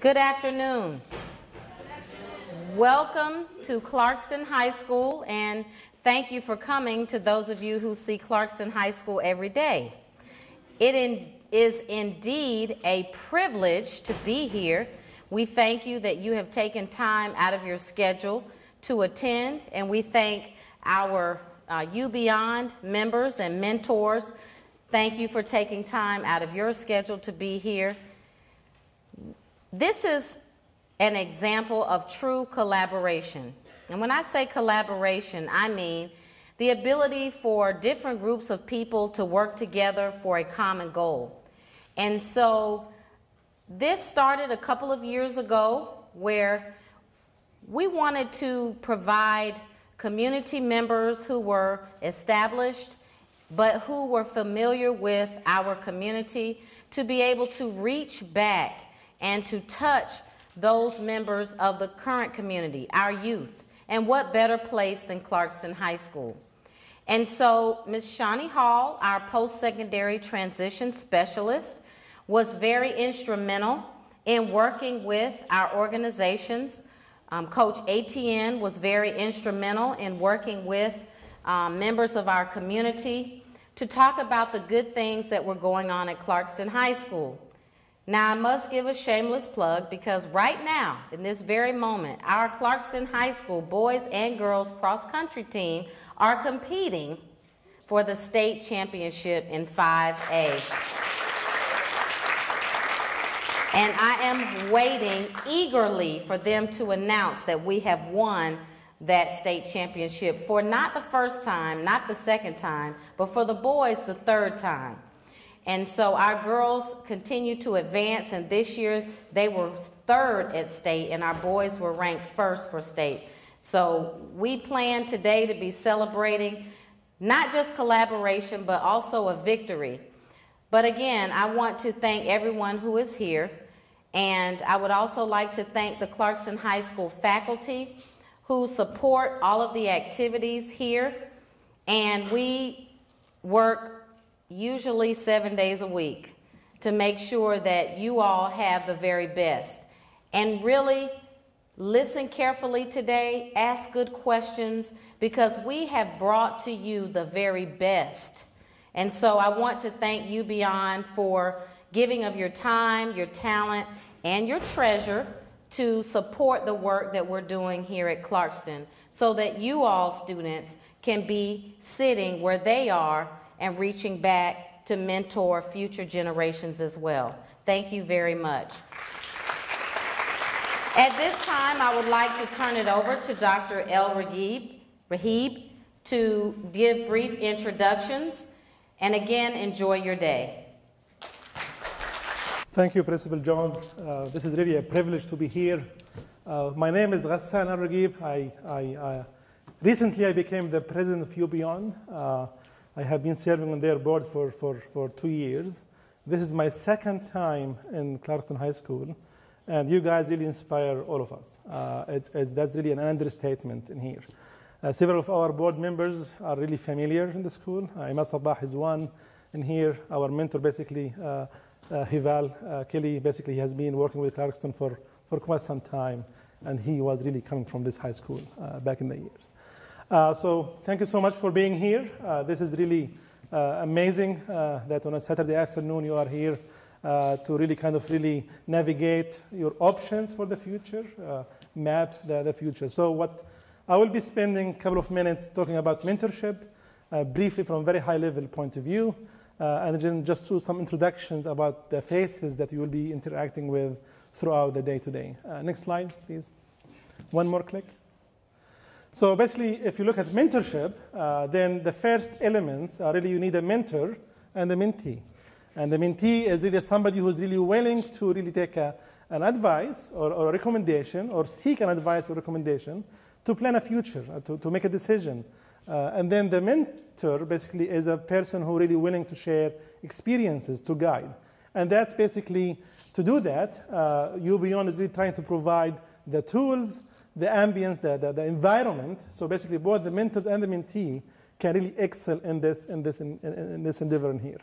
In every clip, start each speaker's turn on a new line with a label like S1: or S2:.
S1: Good afternoon. Welcome to Clarkston High School and thank you for coming to those of you who see Clarkston High School every day. It in, is indeed a privilege to be here. We thank you that you have taken time out of your schedule to attend and we thank our uh, Beyond members and mentors. Thank you for taking time out of your schedule to be here. This is an example of true collaboration. And when I say collaboration, I mean the ability for different groups of people to work together for a common goal. And so this started a couple of years ago where we wanted to provide community members who were established but who were familiar with our community to be able to reach back and to touch those members of the current community, our youth. And what better place than Clarkston High School? And so Ms. Shawnee Hall, our post-secondary transition specialist, was very instrumental in working with our organizations. Um, Coach ATN was very instrumental in working with um, members of our community to talk about the good things that were going on at Clarkston High School. Now, I must give a shameless plug because right now, in this very moment, our Clarkston High School boys and girls cross country team are competing for the state championship in 5A. And I am waiting eagerly for them to announce that we have won that state championship for not the first time, not the second time, but for the boys the third time. And so our girls continue to advance, and this year they were third at state, and our boys were ranked first for state. So we plan today to be celebrating not just collaboration, but also a victory. But again, I want to thank everyone who is here, and I would also like to thank the Clarkston High School faculty who support all of the activities here, and we work usually seven days a week, to make sure that you all have the very best. And really listen carefully today, ask good questions, because we have brought to you the very best. And so I want to thank U-Beyond for giving of your time, your talent, and your treasure to support the work that we're doing here at Clarkston so that you all students can be sitting where they are and reaching back to mentor future generations as well. Thank you very much. At this time, I would like to turn it over to Dr. El Rahib, Rahib to give brief introductions. And again, enjoy your day.
S2: Thank you, Principal Jones. Uh, this is really a privilege to be here. Uh, my name is Ghassan Al Rahib. I, I, uh, recently, I became the president of UBeyond. I have been serving on their board for, for, for two years. This is my second time in Clarkston High School, and you guys really inspire all of us. Uh, it's, it's, that's really an understatement in here. Uh, several of our board members are really familiar in the school. Uh, Imad Sabah is one in here. Our mentor, basically, uh, uh, Hival uh, Kelly, basically has been working with Clarkston for, for quite some time, and he was really coming from this high school uh, back in the years. Uh, so thank you so much for being here. Uh, this is really uh, amazing uh, that on a Saturday afternoon you are here uh, to really kind of really navigate your options for the future, uh, map the, the, future. So what I will be spending a couple of minutes talking about mentorship, briefly from a very high level point of view, and then just do some introductions about the faces that you will be interacting with throughout the day today. next slide, please. One more click. So basically, if you look at mentorship, uh, then the first elements are really you need a mentor and a mentee. And the mentee is really somebody who's really willing to really take a, an advice or, or, a recommendation or seek an advice or recommendation to plan a future, uh, to, to make a decision. Uh, and then the mentor basically is a person who really willing to share experiences to guide. And that's basically, to do that, uh, UBeyond is really trying to provide the tools, the ambience, the, the, the, environment. So basically, both the mentors and the mentee can really excel in this, in this, in, in, in this endeavor in here.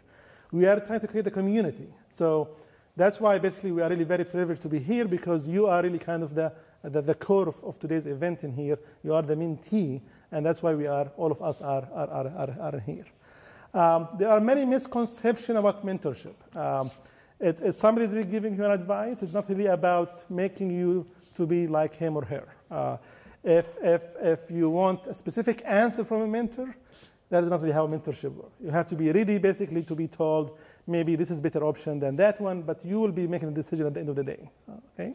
S2: We are trying to create a community. So that's why basically we are really very privileged to be here because you are really kind of the, the, the core of, of today's event in here. You are the mentee, and that's why we are, all of us are, are, are, are, here. Um, there are many misconceptions about mentorship. Um, it's, if somebody is really giving you an advice, it's not really about making you to be like him or her. Uh, if, if, if you want a specific answer from a mentor, that is not really how mentorship works. You have to be ready basically to be told, maybe this is better option than that one, but you will be making a decision at the end of the day. Okay?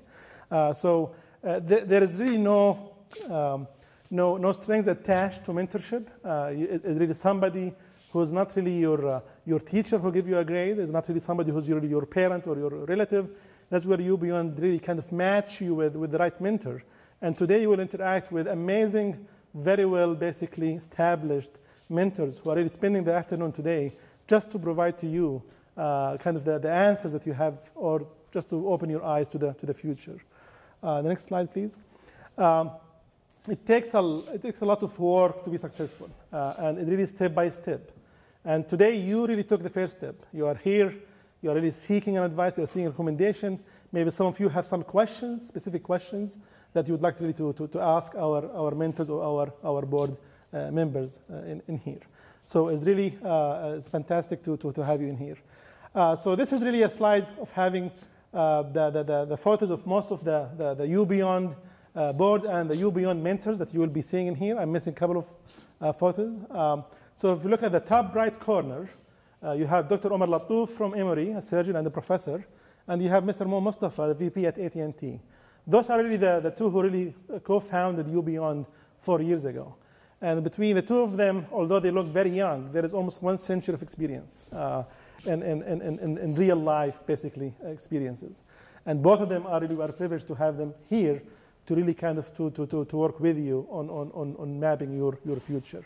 S2: Uh, so uh, th there is really no, um, no, no strings attached to mentorship. Uh, it, it's really somebody who's not really your, uh, your teacher who give you a grade. It's not really somebody who's really your parent or your relative. That's where U-Beyond really kind of match you with, with the right mentor. And today you will interact with amazing, very well basically established mentors who are really spending the afternoon today just to provide to you uh, kind of the, the answers that you have or just to open your eyes to the, to the future. Uh, the next slide, please. Um, it, takes a, it takes a lot of work to be successful, uh, and it really step by step. And today, you really took the first step. You are here, you are really seeking an advice, you are seeking a recommendation. Maybe some of you have some questions, specific questions, that you would like really to, to, to ask our, our mentors or our, our board uh, members uh, in, in here. So it's really uh, it's fantastic to, to, to have you in here. so this is really a slide of having the, the, the, the, photos of most of the, the, the U Beyond board and the U Beyond mentors that you will be seeing in here. I'm missing a couple of photos. Um, so if you look at the top right corner, uh, you have Dr. Omar Lattouf from Emory, a surgeon and a professor, and you have Mr. Mo Mustafa, the VP at AT&T. Those are really the, the two who really co-founded U Beyond four years ago. And between the two of them, although they look very young, there is almost one century of experience uh, in, in, in, in, real life, basically, experiences. And both of them are really, are privileged to have them here to really kind of to, to, to, to work with you on, on, on, on mapping your, your future.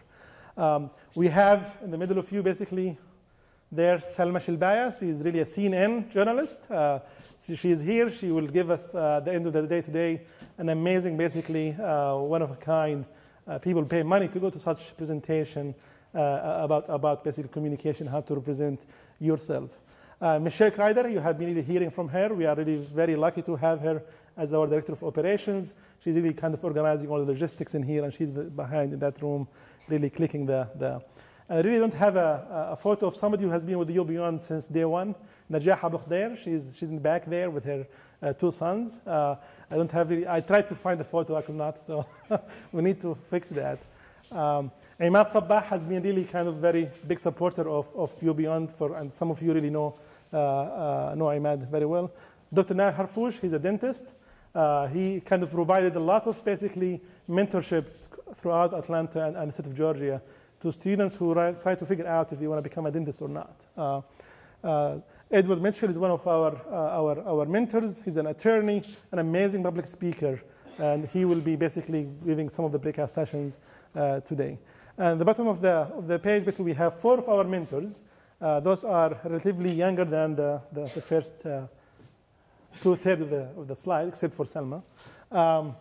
S2: Um, we have in the middle of you basically there Salma Shilbaya. She is really a CNN journalist. Uh, she is here. She will give us uh, at the end of the day today an amazing, basically uh, one of a kind uh, people pay money to go to such presentation uh, about, about basic communication, how to represent yourself. Uh, Michelle Kreider, you have been really hearing from her. We are really very lucky to have her as our director of operations. She's really kind of organizing all the logistics in here, and she's behind in that room, really clicking the. the I really don't have a, a, photo of somebody who has been with U-Beyond since day one. Najah Abu she's, she's in the back there with her uh, two sons. Uh, I don't have really, I tried to find the photo, I could not, so we need to fix that. Um, Imad has been really kind of very big supporter of, of U-Beyond, for, and some of you really know, uh, uh know Imad very well. Dr. Nair Harfouch, he's a dentist. Uh, he kind of provided a lot of basically mentorship throughout Atlanta and, and the state of Georgia to students who try to figure out if they want to become a dentist or not. Uh, Edward Mitchell is one of our, uh, our, our mentors. He's an attorney, an amazing public speaker, and he will be basically giving some of the breakout sessions uh, today. And the bottom of the, of the page, basically, we have four of our mentors. Uh, those are relatively younger than the, the, the first uh, two-thirds of the, of the slide, except for Selma. Um,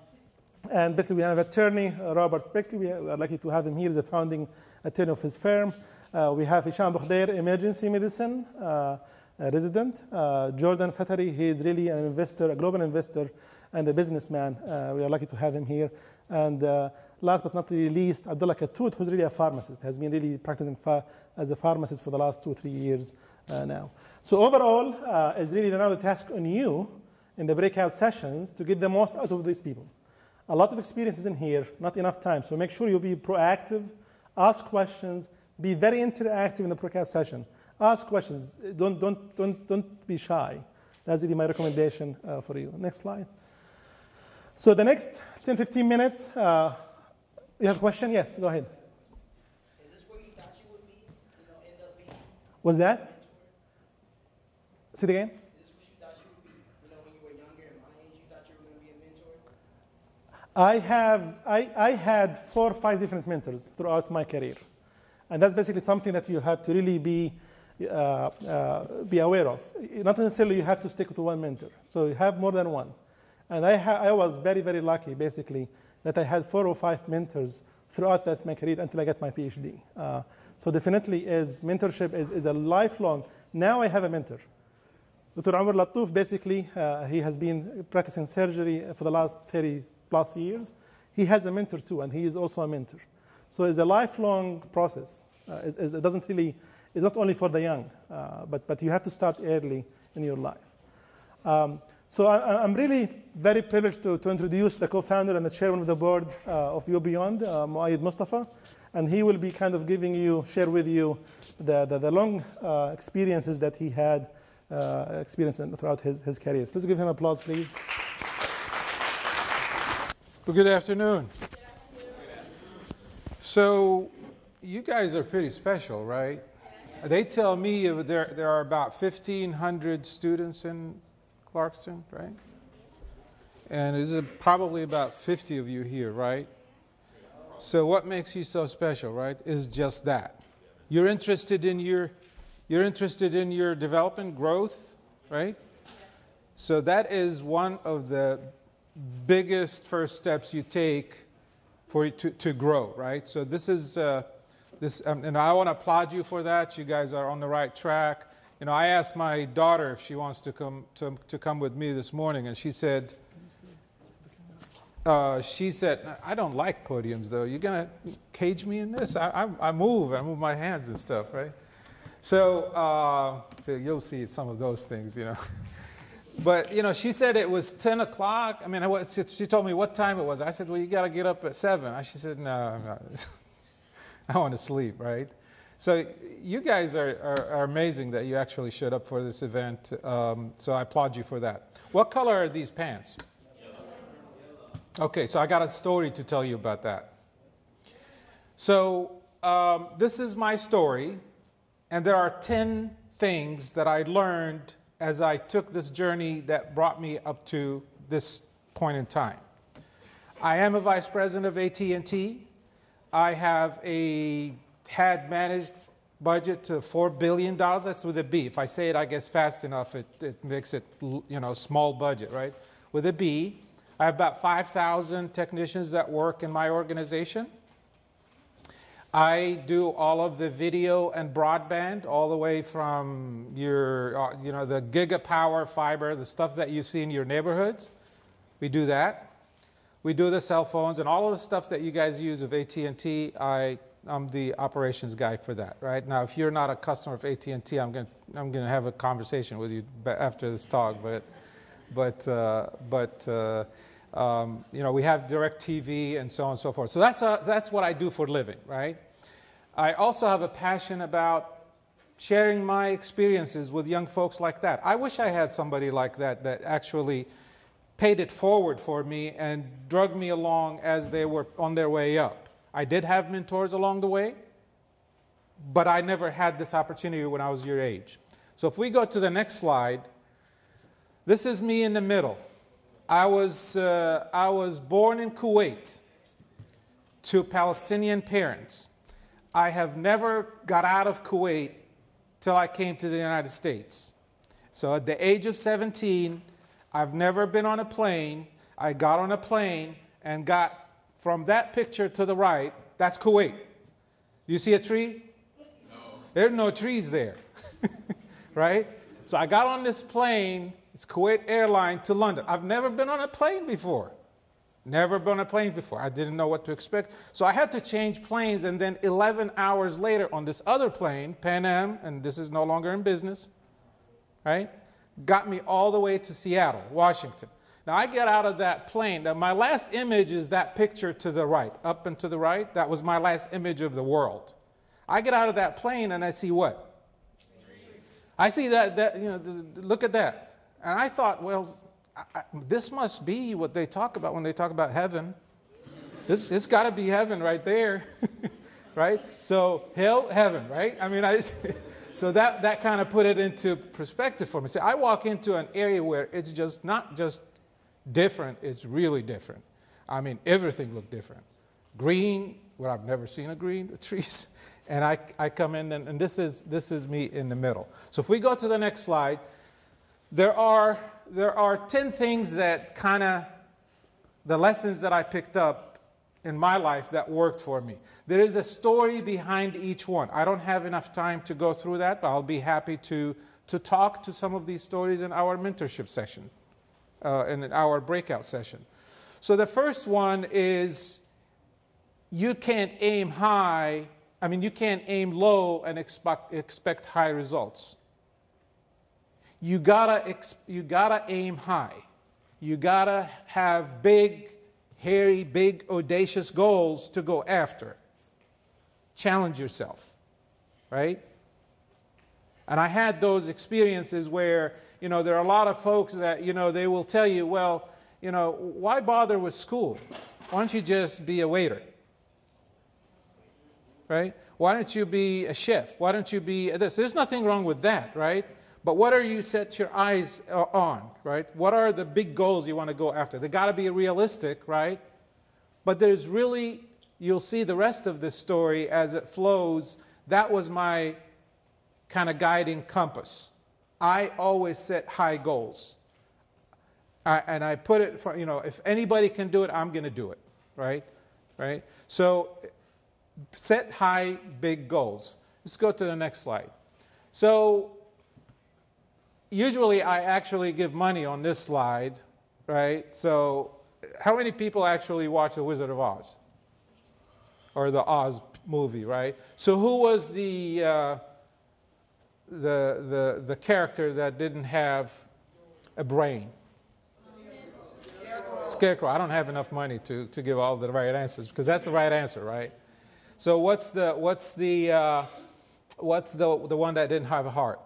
S2: and basically, we have attorney uh, Robert Bexley. We are lucky to have him here as a founding attorney of his firm. Uh, we have Hisham Bukhdair, emergency medicine uh, resident. Uh, Jordan Satari, he is really an investor, a global investor, and a businessman. Uh, we are lucky to have him here. And uh, last but not least, Abdullah Katut, who's really a pharmacist, has been really practicing as a pharmacist for the last two, three years now. So overall, it's really now the task on you in the breakout sessions to get the most out of these people. A lot of experiences in here, not enough time. So make sure you be proactive, ask questions, be very interactive in the breakout session. Ask questions. Don't, don't, don't, don't be shy. That's really my recommendation uh, for you. Next slide. So the next 10, 15 minutes, uh, you have a question? Yes, go ahead.
S3: Is this where you thought you would be, you know, end up being?
S2: Was that? Say it again.
S3: Is this what you thought you would be, you know, when you were younger and my age, you thought you were going to be a mentor?
S2: I have, I, I had four or five different mentors throughout my career. And that's basically something that you have to really be, uh, uh, be aware of. Not necessarily you have to stick to one mentor. So you have more than one. And I, I was very, very lucky, basically, that I had four or five mentors throughout that my career until I got my PhD. Uh, so definitely is mentorship is, is a lifelong. Now I have a mentor. Dr. Omar Lattouf, basically, uh, he has been practicing surgery for the last 30 plus years. He has a mentor too, and he is also a mentor. So it's a lifelong process. Uh, it's, it doesn't really, it's not only for the young, uh, but, but you have to start early in your life. Um, so I, am really very privileged to, to introduce the co-founder and the chairman of the board uh, of U-Beyond, uh, Muayyid Mustafa, and he will be kind of giving you, share with you the, the, the long uh, experiences that he had uh, experienced throughout his, his career. So let's give him applause, please.
S4: Well, good afternoon. So, you guys are pretty special, right? They tell me there, there are about 1,500 students in Clarkston, right? And there's probably about 50 of you here, right? So, what makes you so special, right, is just that. You're interested in your you're interested in your development, growth, right? So that is one of the biggest first steps you take for to, to grow, right? So this is, uh, this, um, and I want to applaud you for that. You guys are on the right track. You know, I asked my daughter if she wants to come, to, to come with me this morning, and she said, uh, she said, I don't like podiums though. You're going to cage me in this? I, I, I move, I move my hands and stuff, right? So, uh, so you'll see some of those things, you know. but, you know, she said it was 10 o'clock. I mean, was, she told me what time it was. I said, well, you got to get up at 7. She said, no, no. I want to sleep, right? So you guys are, are, are, amazing that you actually showed up for this event. Um, so I applaud you for that. What color are these pants? Okay, so I got a story to tell you about that. So um, this is my story. And there are 10 things that I learned as I took this journey that brought me up to this point in time. I am a vice president of AT&T. I have a had managed budget to $4 billion. That's with a B. If I say it, I guess, fast enough, it, it makes it, you know, small budget, right? With a B. I have about 5,000 technicians that work in my organization. I do all of the video and broadband, all the way from your, uh, you know, the gigapower fiber, the stuff that you see in your neighborhoods. We do that. We do the cell phones and all of the stuff that you guys use of AT&T. I, I'm the operations guy for that, right? Now, if you're not a customer of AT&T, I'm going to I'm to have a conversation with you after this talk, but, but, uh, but, uh, um, you know, we have DirecTV and so on and so forth. So that's, what, that's what I do for living, right? I also have a passion about sharing my experiences with young folks like that. I wish I had somebody like that that actually paid it forward for me and drug me along as they were on their way up. I did have mentors along the way, but I never had this opportunity when I was your age. So if we go to the next slide, this is me in the middle. I was, uh, I was born in Kuwait to Palestinian parents. I have never got out of Kuwait till I came to the United States. So at the age of 17, I've never been on a plane. I got on a plane and got from that picture to the right, that's Kuwait. You see a tree? No. There are no trees there, right? So I got on this plane, it's Kuwait Airline to London. I've never been on a plane before. Never been on a plane before. I didn't know what to expect. So I had to change planes, and then 11 hours later on this other plane, Pan Am, and this is no longer in business, right? Got me all the way to Seattle, Washington. Now I get out of that plane. Now my last image is that picture to the right, up and to the right. That was my last image of the world. I get out of that plane and I see what? I see that, that you know, look at that. And I thought, well, I, this must be what they talk about when they talk about heaven. This, it's got to be heaven right there, right? So hell, heaven, right? I mean, I, so that, that kind of put it into perspective for me. See, I walk into an area where it's just not just different, it's really different. I mean, everything looked different. Green, where I've never seen a green, the trees. And I, I come in, and, and this, is, this is me in the middle. So if we go to the next slide, there are there are 10 things that kind of, the lessons that I picked up in my life that worked for me. There is a story behind each one. I don't have enough time to go through that, but I'll be happy to to talk to some of these stories in our mentorship session, uh, in our breakout session. So the first one is you can't aim high, I mean, you can't aim low and expect, expect high results. You gotta, you gotta aim high. You gotta have big, hairy, big, audacious goals to go after. Challenge yourself, right? And I had those experiences where, you know, there are a lot of folks that, you know, they will tell you, well, you know, why bother with school? Why don't you just be a waiter? Right? Why don't you be a chef? Why don't you be this? There's nothing wrong with that, right? But what are you set your eyes uh, on, right? What are the big goals you want to go after? They got to be realistic, right? But there's really, you'll see the rest of this story as it flows. That was my kind of guiding compass. I always set high goals. I, and I put it for, you know, if anybody can do it, I'm going to do it, right? Right? So set high, big goals. Let's go to the next slide. So usually I actually give money on this slide, right? So how many people actually watch The Wizard of Oz? Or the Oz movie, right? So who was the, uh, the, the, the character that didn't have a brain? Scarecrow. I don't have enough money to, to give all the right answers because that's the right answer, right? So what's the what's the uh, what's the the one that didn't have a heart?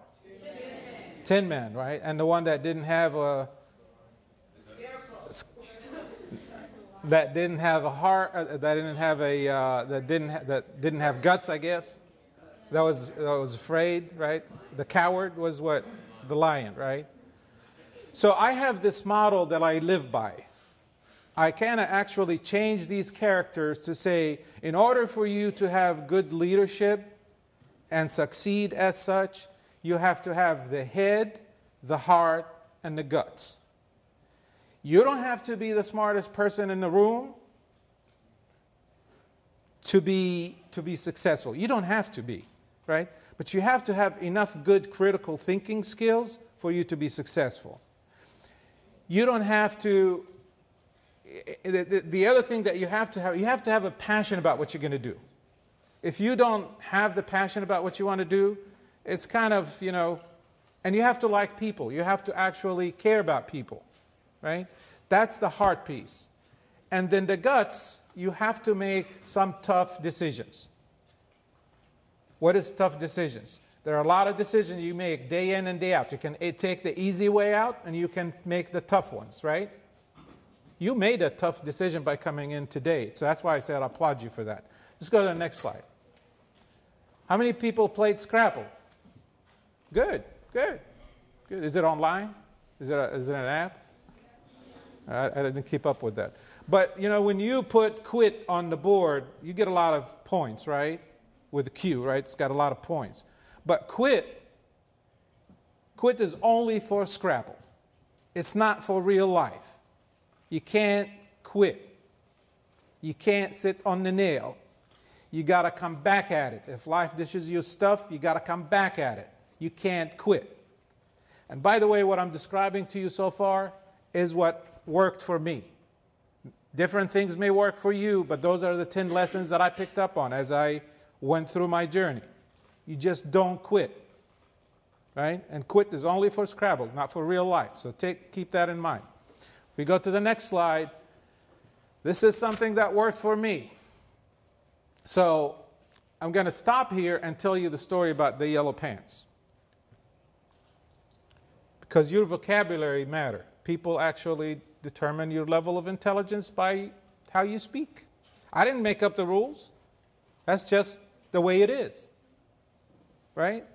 S4: Tin Man, right? And the one that didn't have a that didn't have a heart, uh, that didn't have a uh, that didn't ha- that didn't have guts, I guess. That was that was afraid, right? The coward was what the lion, right? So I have this model that I live by. I can actually change these characters to say, in order for you to have good leadership and succeed as such, you have to have the head, the heart, and the guts. You don't have to be the smartest person in the room to be, to be successful. You don't have to be, right? But you have to have enough good critical thinking skills for you to be successful. You don't have to eh, eh, the, the, other thing that you have to have, you have to have a passion about what you're going to do. If you don't have the passion about what you want to do, it's kind of, you know, and you have to like people. You have to actually care about people, right? That's the heart piece. And then the guts, you have to make some tough decisions. What is tough decisions? There are a lot of decisions you make day in and day out. You can take the easy way out and you can make the tough ones, right? You made a tough decision by coming in today. So that's why I said I applaud you for that. Let's go to the next slide. How many people played Scrabble? Good, good, good. Is it online? Is it, a, is it an app? I, I didn't keep up with that. But you know, when you put quit on the board, you get a lot of points, right? With the Q, right? It's got a lot of points. But quit, quit is only for Scrabble. It's not for real life. You can't quit. You can't sit on the nail. You got to come back at it. If life dishes you stuff, you got to come back at it. You can't quit. And by the way, what I'm describing to you so far is what worked for me. Different things may work for you, but those are the 10 lessons that I picked up on as I went through my journey. You just don't quit. Right? And quit is only for Scrabble, not for real life. So take, keep that in mind If we go to the next slide, this is something that worked for me. So I'm going to stop here and tell you the story about the yellow pants. Because your vocabulary matter. People actually determine your level of intelligence by how you speak. I didn't make up the rules. That's just the way it is. Right?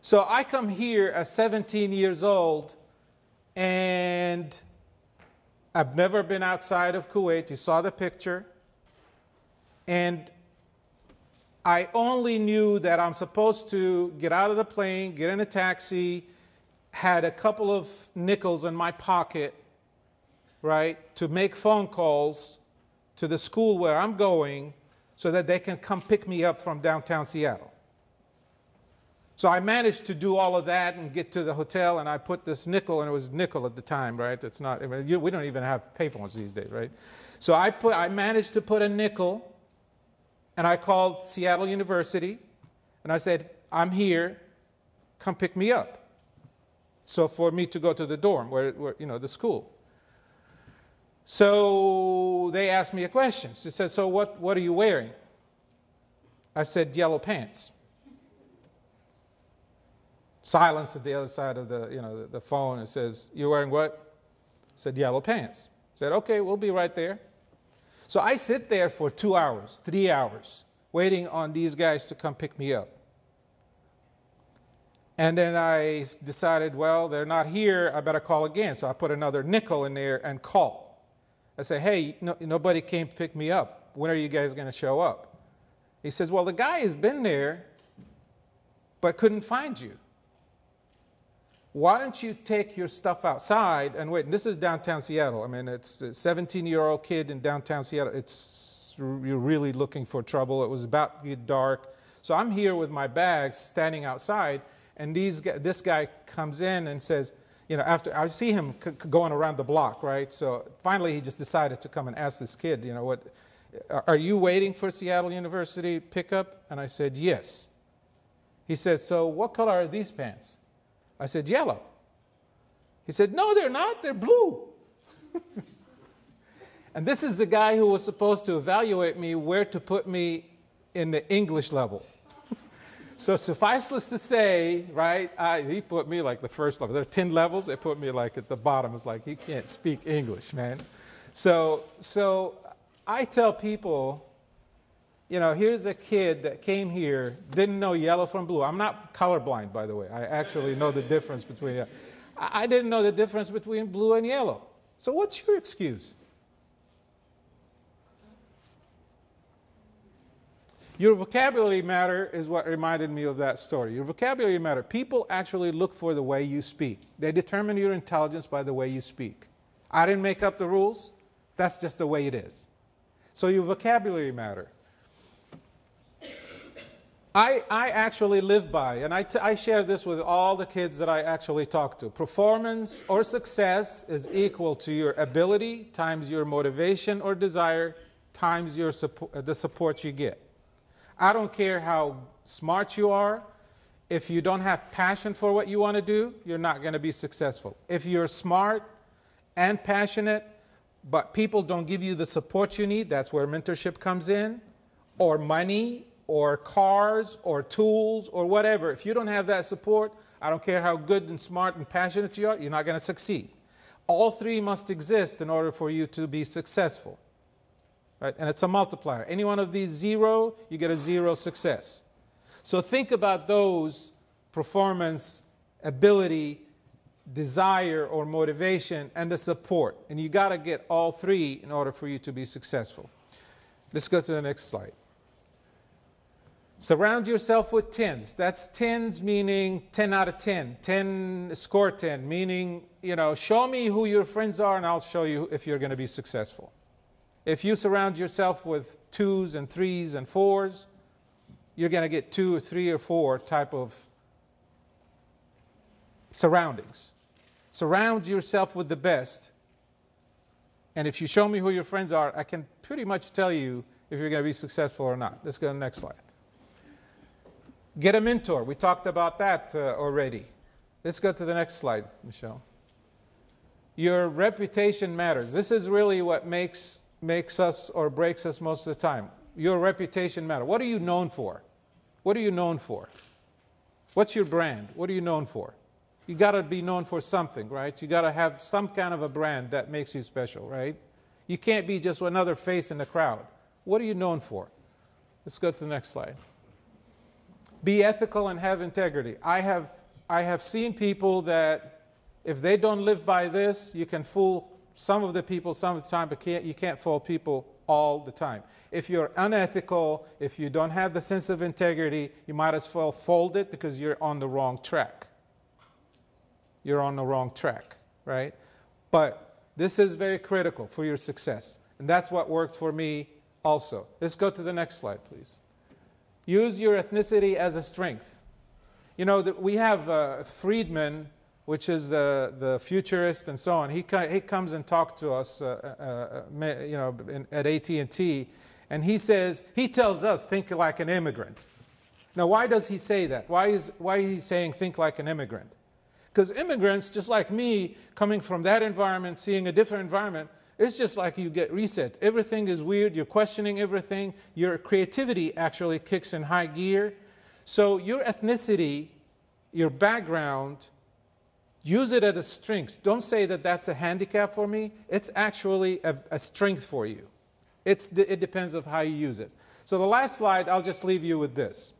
S4: So I come here at 17 years old and I've never been outside of Kuwait. You saw the picture. And I only knew that I'm supposed to get out of the plane, get in a taxi, had a couple of nickels in my pocket, right, to make phone calls to the school where I'm going so that they can come pick me up from downtown Seattle. So I managed to do all of that and get to the hotel, and I put this nickel, and it was nickel at the time, right? It's not, I mean, you, we don't even have payphones these days, right? So I, put, I managed to put a nickel, and I called Seattle University, and I said, I'm here, come pick me up. So for me to go to the dorm, where, where you know, the school. So they asked me a question. She said, So what, what are you wearing? I said, Yellow pants. Silence at the other side of the, you know, the, the phone and says, You're wearing what? I said, Yellow pants. I said, Okay, we'll be right there. So I sit there for two hours, three hours, waiting on these guys to come pick me up. And then I decided, well, they're not here, I better call again. So I put another nickel in there and call. I say, hey, no, nobody came to pick me up. When are you guys going to show up? He says, well, the guy has been there, but couldn't find you. Why don't you take your stuff outside and wait? And this is downtown Seattle. I mean, it's a 17 year old kid in downtown Seattle. It's, you're really looking for trouble. It was about to get dark. So I'm here with my bags standing outside, and these, this guy comes in and says, you know, after I see him going around the block, right? So finally, he just decided to come and ask this kid, you know, what, are you waiting for Seattle University pickup? And I said, yes. He said, so what color are these pants? I said, yellow. He said, no, they're not, they're blue. and this is the guy who was supposed to evaluate me where to put me in the English level. So sufficeless to say, right, I, he put me like the first level. There are 10 levels. They put me like at the bottom. It's like he can't speak English, man. So, so I tell people, you know, here's a kid that came here, didn't know yellow from blue. I'm not colorblind, by the way. I actually know the difference between, I didn't know the difference between blue and yellow. So what's your excuse? Your vocabulary matter is what reminded me of that story. Your vocabulary matter. People actually look for the way you speak. They determine your intelligence by the way you speak. I didn't make up the rules. That's just the way it is. So your vocabulary matter. I, I actually live by, and I, I share this with all the kids that I actually talk to. Performance or success is equal to your ability times your motivation or desire times your support, uh, the support you get. I don't care how smart you are. If you don't have passion for what you want to do, you're not going to be successful. If you're smart and passionate, but people don't give you the support you need, that's where mentorship comes in, or money, or cars, or tools, or whatever. If you don't have that support, I don't care how good and smart and passionate you are, you're not going to succeed. All three must exist in order for you to be successful. Right? And it's a multiplier. Any one of these zero, you get a zero success. So think about those performance, ability, desire, or motivation, and the support. And you got to get all three in order for you to be successful. Let's go to the next slide. Surround yourself with tens. That's tens meaning 10 out of 10. 10, score 10, meaning, you know, show me who your friends are and I'll show you if you're going to be successful. If you surround yourself with twos and threes and fours, you're going to get two or three or four type of surroundings. Surround yourself with the best. And if you show me who your friends are, I can pretty much tell you if you're going to be successful or not. Let's go to the next slide. Get a mentor. We talked about that uh, already. Let's go to the next slide, Michelle. Your reputation matters. This is really what makes makes us or breaks us most of the time. Your reputation matters. What are you known for? What are you known for? What's your brand? What are you known for? You got to be known for something, right? You got to have some kind of a brand that makes you special, right? You can't be just another face in the crowd. What are you known for? Let's go to the next slide. Be ethical and have integrity. I have, I have seen people that if they don't live by this, you can fool some of the people some of the time, but can't, you can't fool people all the time. If you're unethical, if you don't have the sense of integrity, you might as well fold it because you're on the wrong track. You're on the wrong track, right? But this is very critical for your success. And that's what worked for me also. Let's go to the next slide, please. Use your ethnicity as a strength. You know, that we have uh, Friedman, which is the, the futurist and so on. He, he comes and talks to us, uh, uh, uh you know, in, at AT&T, and he says, he tells us, think like an immigrant. Now, why does he say that? Why is, why is he saying think like an immigrant? Because immigrants, just like me, coming from that environment, seeing a different environment, it's just like you get reset. Everything is weird. You're questioning everything. Your creativity actually kicks in high gear. So your ethnicity, your background, use it as a strength. Don't say that that's a handicap for me. It's actually a, a strength for you. It's, it depends of how you use it. So the last slide, I'll just leave you with this.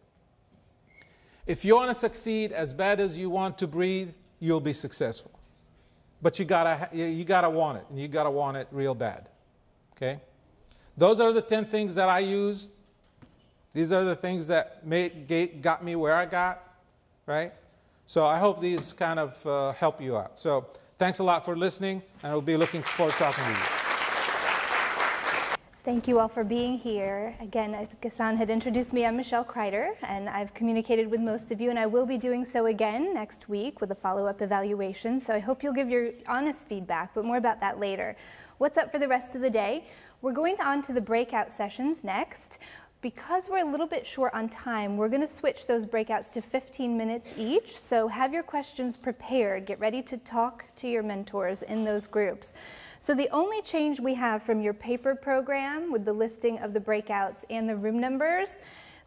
S4: If you want to succeed as bad as you want to breathe, you'll be successful. But you gotta, you gotta want it, and you gotta want it real bad. Okay? Those are the 10 things that I used. These are the things that made, got me where I got, right? So I hope these kind of uh, help you out. So thanks a lot for listening, and I'll be looking forward to talking to you.
S5: Thank you all for being here. Again, I think Ghassan had introduced me. I'm Michelle Kreider, and I've communicated with most of you, and I will be doing so again next week with a follow-up evaluation. So I hope you'll give your honest feedback, but more about that later. What's up for the rest of the day? We're going on to the breakout sessions next. Because we're a little bit short on time, we're going to switch those breakouts to 15 minutes each. So have your questions prepared. Get ready to talk to your mentors in those groups. So the only change we have from your paper program with the listing of the breakouts and the room numbers,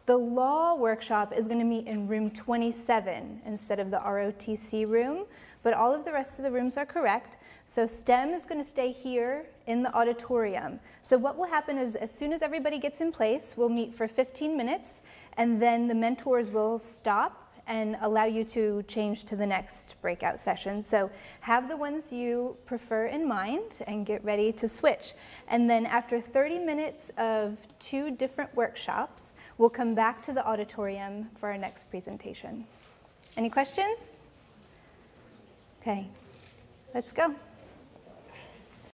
S5: the law workshop is going to meet in room 27 instead of the ROTC room, but all of the rest of the rooms are correct. So STEM is going to stay here in the auditorium. So what will happen is as soon as everybody gets in place, we'll meet for 15 minutes, and then the mentors will stop and allow you to change to the next breakout session. So have the ones you prefer in mind and get ready to switch. And then after 30 minutes of two different workshops, we'll come back to the auditorium for our next presentation. Any questions? Okay, let's go.